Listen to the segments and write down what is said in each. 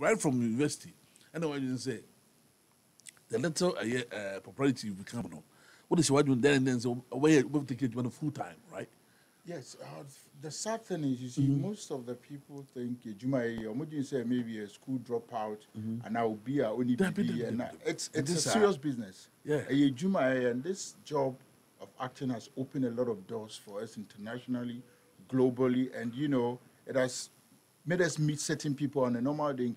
right from university ɛna wɔn adwene sɛ the little ɛyɛ ɛɛ popularity you become no what is your adwene then and then sɛ ɔbɛyɛ ɔbɛ take adwuma no full time right. Yes, uh, the sad thing is, you see, Mm-hmm. most of the people think Juma, or you say maybe a school dropout, Mm-hmm. and I will be a only BB, and I- it's It it's a is a- serious business. Yeah. Juma, and this job of acting has opened a lot of doors for us internationally, globally, and you know, it has made us meet certain people on a normal day.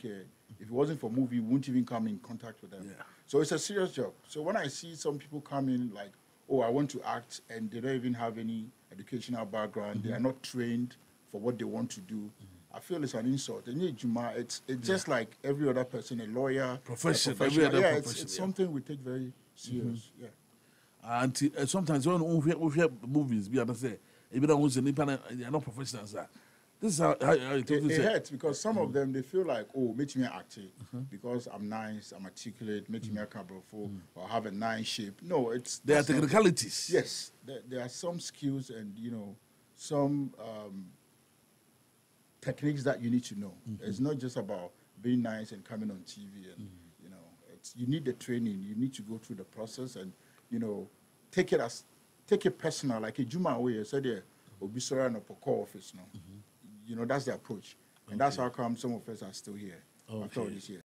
If it wasn't for movie, we wouldn't even come in contact with them. Yeah. So it's a serious job. So when I see some people come in like, oh, I want to act, and they don't even have any educational background, they are mm-hmm. not trained for what they want to do. Mm-hmm. I feel it's an insult. And yeah, Juma, it's it's just like every other person, a lawyer, a Profession, every professional. other yeah, it's, profession, it's yeah. something we take very serious. Mm-hmm. Yeah. And uh, sometimes when we hear, movies, we understand. Even though who's nipa na they are not professionals. This is how, how, how it, It, it, hurts because some Mm. of them they feel like, oh, make me acting Mm-hmm. because I'm nice, I'm articulate, make me a cabrofo, or have a nice shape. No, it's There are technicalities. Yes, there, there are some skills and you know some um, techniques that you need to know. It's not just about being nice and coming on TV and you know it's you need the training. You need to go through the process and you know take it as take it personal. Like a Juma way, I said there, Obisora and Opoko office now. You know that's the approach, and that's how come some of us are still here. After all this year.